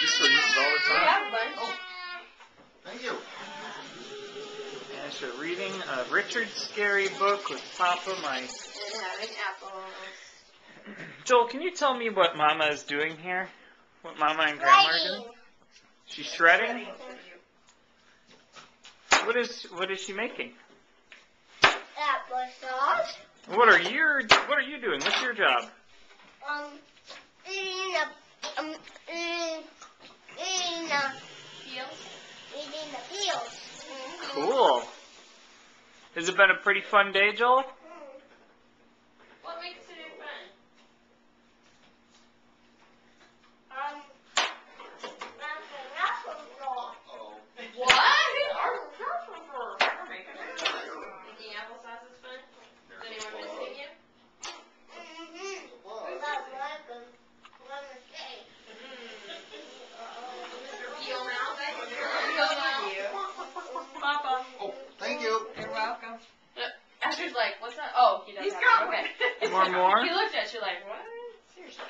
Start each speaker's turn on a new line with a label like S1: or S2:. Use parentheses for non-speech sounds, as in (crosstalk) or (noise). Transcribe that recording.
S1: You still use it all the time.
S2: have a bunch. Oh.
S3: Thank you.
S1: And so reading a Richard Scarry book with Papa Mike.
S2: And having apples.
S1: Joel, can you tell me what Mama is doing here? What Mama and Grandma are doing? She's shredding. What is what is she making?
S4: Applesauce.
S1: What are your What are you doing? What's your job? Cool. Has it been a pretty fun day, Joel?
S2: What makes it fun?
S4: Um, that's an applesauce.
S3: Oh.
S2: What? Our We're making it. Thinking applesauce is fun? Is anyone missing you?
S4: Mm-hmm. That's like a, let me say.
S2: Mr. Peel Mouth, I can Peel Mouth. Papa.
S3: Oh, thank you.
S2: You're welcome. Asher's like, what's that? Oh, he does
S5: He's
S2: have
S5: going.
S2: Okay. (laughs)
S1: More, (laughs) more?
S2: He looked at you like, what? Seriously.